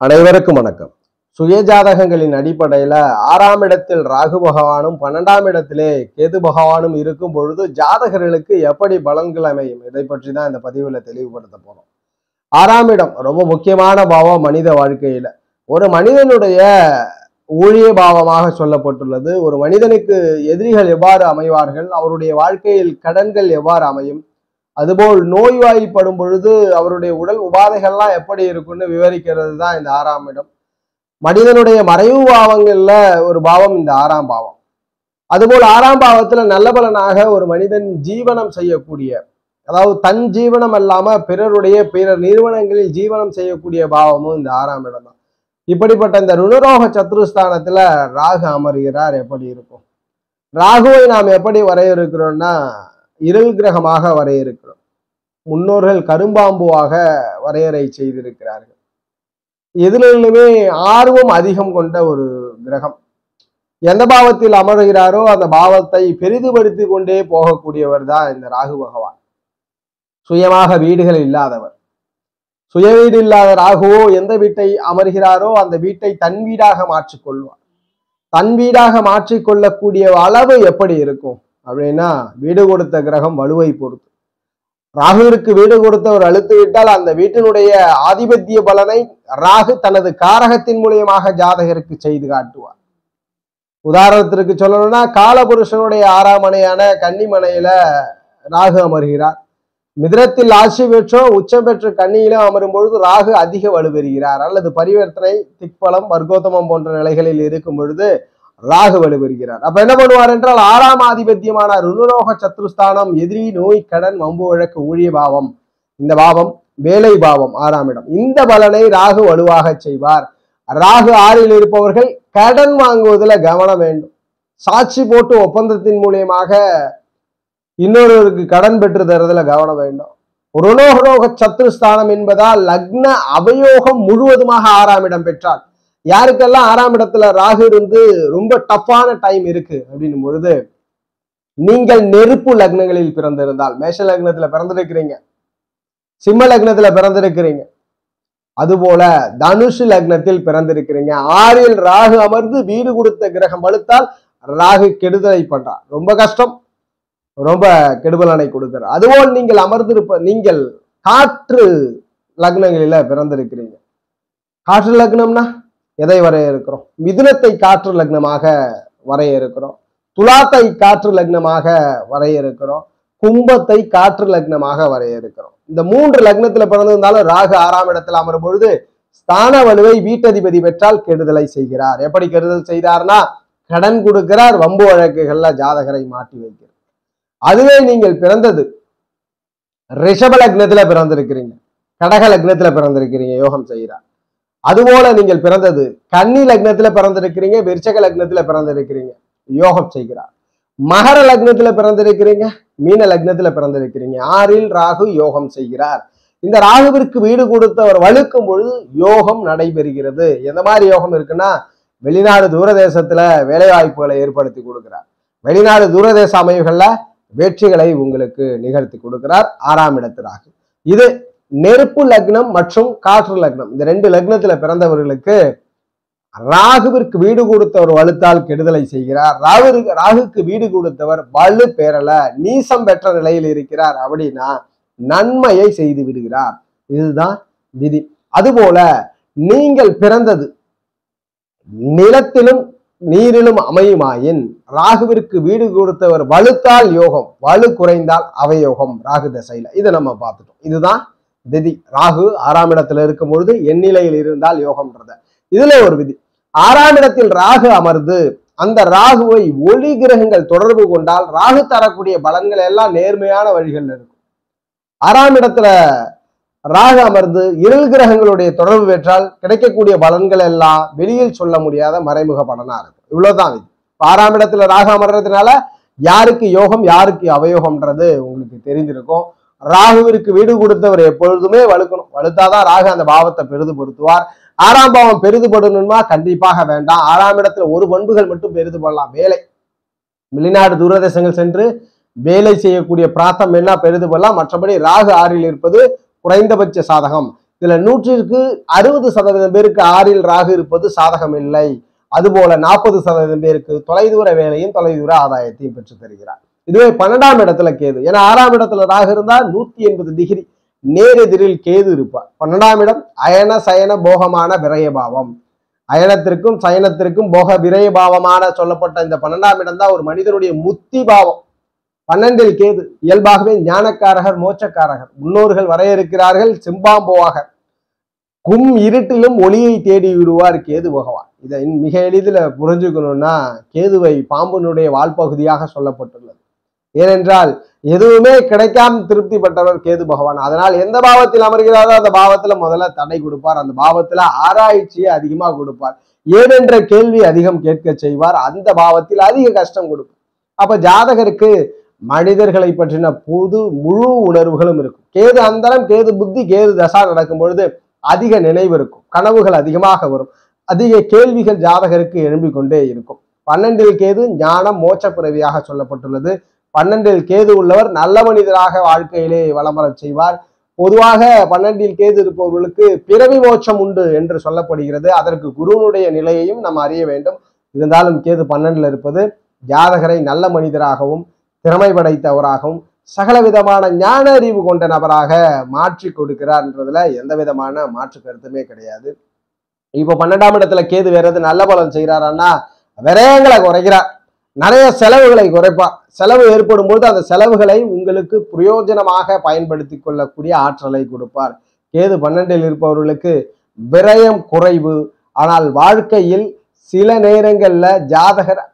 அனைவருக்கும் வணக்கம். சுயஜாதகங்களின் அடிப்படையில ஆறாம் இடத்தில் ராகு பகவானும் பன்னெண்டாம் இடத்திலே கேது பகவானும் இருக்கும் பொழுது ஜாதகர்களுக்கு எப்படி பலன்கள் அமையும்? இதை பற்றி தான் இந்த பதிவுல தெளிவுபடுத்த போறோம். ஆறாம் இடம் ரொம்ப முக்கியமான பாவம் மனித வாழ்க்கையில. ஒரு மனிதனுடைய ஊழிய பாவமாக சொல்லப்பட்டுள்ளது. ஒரு மனிதனுக்கு எதிரிகள் எவ்வாறு அமைவார்கள்? அவருடைய வாழ்க்கையில் கடன்கள் எவ்வாறு அமையும்? அதுபோல் நோய்வாய்ப்படும் பொழுது அவருடைய உடல் உபாதைகள்லாம் எப்படி இருக்கும்னு விவரிக்கிறது தான் இந்த ஆறாம் இடம். மனிதனுடைய மறைவு பாவங்கள்ல ஒரு பாவம் இந்த ஆறாம் பாவம். அதுபோல் ஆறாம் பாவத்துல நல்ல பலனாக ஒரு மனிதன் ஜீவனம் செய்யக்கூடிய அதாவது தன் ஜீவனம் அல்லாம பிறருடைய பிற நிறுவனங்களில் ஜீவனம் செய்யக்கூடிய பாவமும் இந்த ஆறாம் இடம் தான். இப்படிப்பட்ட இந்த ருணரோக சத்ருஸ்தானத்துல ராகு அமர்கிறார் எப்படி இருக்கும்? ராகுவை நாம் எப்படி வரையறுக்கிறோம்னா இருள் கிரகமாக வரையறுக்கிறோம். முன்னோர்கள் கரும்பாம்புவாக வரையறை செய்திருக்கிறார்கள். எதிலுமே ஆர்வம் அதிகம் கொண்ட ஒரு கிரகம். எந்த பாவத்தில் அமர்கிறாரோ அந்த பாவத்தை பெரிதுபடுத்தி கொண்டே போகக்கூடியவர் தான் இந்த ராகு பகவான். சுயமாக வீடுகள் இல்லாதவர். சுய வீடு இல்லாத ராகுவோ எந்த வீட்டை அமர்கிறாரோ அந்த வீட்டை தன் வீடாக மாற்றிக்கொள்வார். தன் வீடாக மாற்றிக்கொள்ளக்கூடிய அளவு எப்படி இருக்கும்? அப்படின்னா வீடு கொடுத்த கிரகம் வலுவை பொறுத்து. ராகுவிற்கு வீடு கொடுத்தவர் அழுத்து விட்டால் அந்த வீட்டினுடைய ஆதிபத்திய பலனை ராகு தனது காரகத்தின் மூலியமாக ஜாதகருக்கு செய்து காட்டுவார். உதாரணத்திற்கு சொல்லணும்னா காலபுருஷனுடைய ஆறாம் மனையான கன்னிமனையில ராகு அமர்கிறார். மிதிரத்தில் ஆட்சி பெற்றோ உச்சம் பெற்ற கன்னியிலும் அமரும் பொழுது ராகு அதிக வலுப்பெறுகிறார் அல்லது பரிவர்த்தனை திக்பலம் வர்க்கோத்தமம் போன்ற நிலைகளில் இருக்கும் பொழுது ராகு வலுவருகிறார். அப்ப என்ன பண்ணுவார் என்றால் ஆறாம் ஆதிபத்தியமான ருணுரோக சத்ருஸ்தானம் எதிரி நோய் கடன் வம்பு வழக்கு ஊழிய பாவம் இந்த பாவம் வேலை பாவம் ஆறாம் இடம். இந்த பலனை ராகு வலுவாக செய்வார். ராகு ஆறில் இருப்பவர்கள் கடன் வாங்குவதில் கவனம் வேண்டும். சாட்சி போட்டு ஒப்பந்தத்தின் மூலியமாக இன்னொருவருக்கு கடன் பெற்று தருவதில் கவனம் வேண்டும். ருணோகரோக சத்ருஸ்தானம் என்பதால் லக்ன அவயோகம் முழுவதுமாக ஆறாம் இடம் பெற்றால் யாருக்கெல்லாம் ஆறாம் இடத்துல ராகு இருந்து ரொம்ப டஃப்பான டைம் இருக்கு அப்படின்னும் பொழுது நீங்கள் நெருப்பு லக்னங்களில் பிறந்திருந்தால் மேஷ லக்னத்துல பிறந்திருக்கிறீங்க. சிம்ம லக்னத்துல பிறந்திருக்கிறீங்க. அதுபோல தனுஷு லக்னத்தில் பிறந்திருக்கிறீங்க. ஆறில் ராகு அமர்ந்து வீடு கொடுத்த கிரகம் வலுத்தால் ராகு கெடுதலை பண்றார். ரொம்ப கஷ்டம். ரொம்ப கெடுபலனை கொடுக்கிறார். அதுபோல் நீங்கள் அமர்ந்திருப்ப நீங்கள் காற்று லக்னங்களில பிறந்திருக்கிறீங்க. காற்று லக்னம்னா? எதை வரைய இருக்கிறோம் மிதுனத்தை காற்று லக்னமாக வரைய இருக்கிறோம் துலாத்தை காற்று லக்னமாக வரையறுக்கிறோம். கும்பத்தை காற்று லக்னமாக வரைய இருக்கிறோம் இந்த மூன்று லக்னத்துல பிறந்திருந்தாலும் ராகு ஆறாம் இடத்துல அமரும் பொழுது ஸ்தான வலுவை வீட்டதிபதி பெற்றால் கெடுதலை செய்கிறார். எப்படி கெடுதல் செய்தார்னா கடன் கொடுக்கிறார் வம்பு வழக்குகள்ல ஜாதகரை மாட்டி வைக்கிறார். அதுவே நீங்கள் பிறந்தது. ரிஷப லக்னத்துல பிறந்திருக்கிறீங்க. கடக லக்னத்துல பிறந்திருக்கிறீங்க. யோகம் செய்கிறார். அதுபோல நீங்கள் பிறந்தது. கன்னி லக்னத்துல பிறந்திருக்கிறீங்க விருச்சக லக்னத்துல பிறந்திருக்கிறீங்க. யோகம் செய்கிறார். மகர லக்னத்துல பிறந்திருக்கிறீங்க மீன லக்னத்துல பிறந்திருக்கிறீங்க. ஆறில் ராகு யோகம் செய்கிறார். இந்த ராகுவிற்கு வீடு கொடுத்தவர் வலுக்கும் பொழுது யோகம் நடைபெறுகிறது. எந்த மாதிரி யோகம் இருக்குன்னா வெளிநாடு தூரதேசத்துல வேலை வாய்ப்புகளை ஏற்படுத்தி கொடுக்கிறார். வெளிநாடு தூரதேச அமைவுகள்ல வெற்றிகளை உங்களுக்கு நிகழ்த்தி கொடுக்கிறார். ஆறாம் இடத்து ராகு. இது நெருப்பு லக்னம் மற்றும் காற்று லக்னம். இந்த ரெண்டு லக்னத்துல பிறந்தவர்களுக்கு ராகுவிற்கு வீடு கொடுத்தவர் வலுத்தால் கெடுதலை செய்கிறார். ராகு ராகுக்கு வீடு கொடுத்தவர் வலு பெறல நீசம் பெற்ற நிலையில் இருக்கிறார் அப்படின்னா நன்மையை செய்து விடுகிறார். இதுதான் விதி. அதுபோல நீங்கள் பிறந்தது நிலத்திலும் நீரிலும் அமையுமாயின் ராகுவிற்கு வீடு கொடுத்தவர் வலுத்தால் யோகம் வலு குறைந்தால் அவயோகம் ராகு தசையில. இதை நம்ம பார்த்துட்டோம். இதுதான் விதி ராகு ஆறாம் இடத்துல இருக்கும் பொழுது எண்ணிலையில் இருந்தால் யோகம்ன்றத. இதுல ஒரு விதி. ஆறாம் இடத்தில் ராகு அமர்ந்து அந்த ராகுவை ஒளி கிரகங்கள் தொடர்பு கொண்டால் ராகு தரக்கூடிய பலன்கள் எல்லாம் நேர்மையான வழிகள் இருக்கும். ஆறாம் இடத்துல ராகு அமர்ந்து இருள் கிரகங்களுடைய தொடர்பு பெற்றால் கிடைக்கக்கூடிய பலன்கள் எல்லாம் வெளியில் சொல்ல முடியாத மறைமுக பலனா இருக்கும். இவ்வளவுதான் இது ஆறாம் இடத்துல ராகு அமர்றதுனால யாருக்கு யோகம் யாருக்கு அவயோகம்ன்றது உங்களுக்கு தெரிஞ்சிருக்கும் ராகுவிற்கு வீடு கொடுத்தவர் எப்பொழுதுமே வலுக்கணும் வலுத்தாதான் ராகு அந்த பாவத்தை பெரிதுபடுத்துவார். ஆறாம் பாவம் பெரிதுபடணுமா கண்டிப்பாக வேண்டாம். ஆறாம் இடத்துல ஒரு பண்புகள் மட்டும் பெரிதுபடலாம். வேலை. வெளிநாடு தூரதேசங்கள் சென்று வேலை செய்யக்கூடிய பிராத்தம் என்ன பெரிதுபடலாம். மற்றபடி ராகு ஆறில் இருப்பது குறைந்தபட்ச சாதகம். இதுல நூற்றிற்கு அறுபது சதவீதம் பேருக்கு ஆறில் ராகு இருப்பது சாதகம் இல்லை. அதுபோல நாற்பது சதவீதம் பேருக்கு தொலைதூர வேலையும் தொலைதூர ஆதாயத்தையும் பெற்று தருகிறார். இதுவே பன்னெண்டாம் இடத்துல கேது. ஏன்னா ஆறாம் இடத்துல ராகு இருந்தா நூத்தி எண்பது டிகிரி நேரெதிரில் கேது இருப்பார். பன்னெண்டாம் இடம் அயன சயன போகமான விரயபாவம். அயனத்திற்கும் சயனத்திற்கும் போக விரயபாவமான சொல்லப்பட்ட இந்த பன்னெண்டாம் இடம் தான் ஒரு மனிதனுடைய முத்தி பாவம். பன்னெண்டில் கேது. இயல்பாகவே ஞானக்காரகர் மோச்சக்காரகர் முன்னோர்கள் வரையறுக்கிறார்கள் சிம்பாம்போவாக கும் இருட்டிலும் ஒளியை தேடி விடுவார் கேது பகவான். இதை மிக எளிதில் புரிஞ்சுக்கணும்னா கேதுவை பாம்பினுடைய வால்பகுதியாக சொல்லப்பட்டுள்ளது. ஏனென்றால் எதுவுமே கிடைக்காம திருப்தி பட்டவர் கேது பகவான். அதனால் எந்த பாவத்தில் அமர்கிறாரோ அந்த பாவத்துல முதல்ல தடை கொடுப்பார். அந்த பாவத்துல ஆராய்ச்சியை அதிகமா கொடுப்பார். ஏனென்ற கேள்வி அதிகம் கேட்க செய்வார். அந்த பாவத்தில் அதிக கஷ்டம் கொடுக்கும் அப்ப ஜாதகருக்கு மனிதர்களை பற்றின புது முழு உணர்வுகளும் இருக்கும். கேது அந்தரம் கேது புத்தி கேது தசா நடக்கும் பொழுது அதிக நினைவு இருக்கும். கனவுகள் அதிகமாக வரும். அதிக கேள்விகள் ஜாதகருக்கு எழும்பிக் கொண்டே இருக்கும். பன்னெண்டில் கேது ஞானம் மோட்ச பிறவியாக சொல்லப்பட்டுள்ளது. பன்னெண்டில் கேது உள்ளவர் நல்ல மனிதராக வாழ்க்கையிலே வலம் செய்வார். பொதுவாக பன்னெண்டில் கேது இருப்பவர்களுக்கு பிறவி மோட்சம் உண்டு என்று சொல்லப்படுகிறது. அதற்கு குருவினுடைய நிலையையும் நாம் அறிய வேண்டும். இருந்தாலும் கேது பன்னெண்டில் இருப்பது ஜாதகரை நல்ல மனிதராகவும் திறமை படைத்தவராகவும் சகல விதமான ஞான அறிவு கொண்ட நபராக மாற்றி கொடுக்கிறார்ன்றதுல எந்த விதமான மாற்று கருத்துமே கிடையாது. இப்போ பன்னெண்டாம் இடத்துல கேது வேறது நல்ல பலன் செய்கிறாரான்னா விரயங்களை குறைக்கிறார். நிறைய செலவுகளை குறைப்பார் செலவு ஏற்படும் பொழுது அந்த செலவுகளை உங்களுக்கு பிரயோஜனமாக பயன்படுத்தி கொள்ளக்கூடிய ஆற்றலை கொடுப்பார். கேது பன்னெண்டில் இருப்பவர்களுக்கு விரயம் குறைவு. ஆனால் வாழ்க்கையில் சில நேரங்களில் ஜாதகர்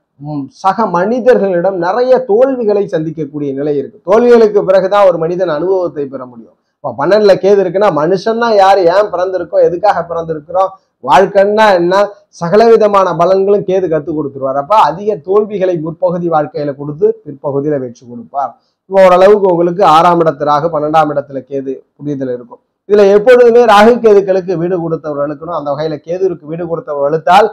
சக மனிதர்களிடம் நிறைய தோல்விகளை சந்திக்கக்கூடிய நிலை இருக்கு. தோல்விகளுக்கு பிறகுதான் ஒரு மனிதன் அனுபவத்தை பெற முடியும். பன்னெண்டுல கேது இருக்குன்னா மனுஷன்னா யார்? ஏன் பிறந்திருக்கோம்? எதுக்காக பிறந்திருக்கிறோம்? வாழ்க்கைன்னா என்ன? சகல விதமான பலன்களும் கேது கற்றுக் கொடுத்துருவார். அப்ப அதிக தோல்விகளை முற்பகுதி வாழ்க்கையில கொடுத்து பிற்பகுதியில வெற்றி கொடுப்பார். இப்போ ஓரளவுக்கு உங்களுக்கு ஆறாம் இடத்து ராகு பன்னெண்டாம் இடத்துல கேது புரிதல் இருக்கும். இதுல எப்பொழுதுமே ராகு கேதுக்களுக்கு வீடு கொடுத்தவர் அழுக்கணும். அந்த வகையில கேதுருக்கு வீடு கொடுத்தவர் அழுத்தால்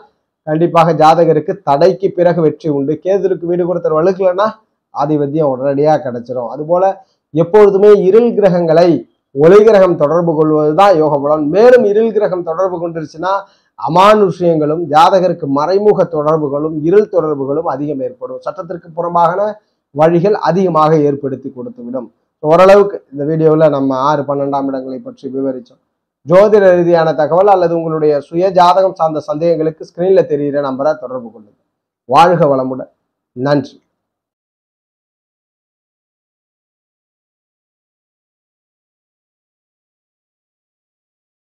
கண்டிப்பாக ஜாதகருக்கு தடைக்கு பிறகு வெற்றி உண்டு. கேதுருக்கு வீடு கொடுத்தவர் அழுக்கலன்னா ஆதிபத்தியம் உடனடியாக கிடைச்சிரும். அதுபோல எப்பொழுதுமே இருள் கிரகங்களை ஒளி கிரகம் தொடர்பு கொள்வதுதான் யோக பலன் மேலும் இருள் கிரகம் தொடர்பு கொண்டுருச்சுன்னா அமானுஷயங்களும் ஜாதகருக்கு மறைமுக தொடர்புகளும் இருள் தொடர்புகளும் அதிகம் ஏற்படும். சட்டத்திற்கு புறம்பான வழிகள் அதிகமாக ஏற்படுத்தி கொடுத்துவிடும். ஓரளவுக்கு இந்த வீடியோவில் நம்ம ஆறு பன்னெண்டாம் இடங்களை பற்றி விவரித்தோம் ஜோதிட ரீதியான தகவல் அல்லது உங்களுடைய சுய ஜாதகம் சார்ந்த சந்தேகங்களுக்கு ஸ்க்ரீனில் தெரிகிற நம்பரை தொடர்பு கொள்ளுங்கள் வாழ்க வளமுடன். நன்றி.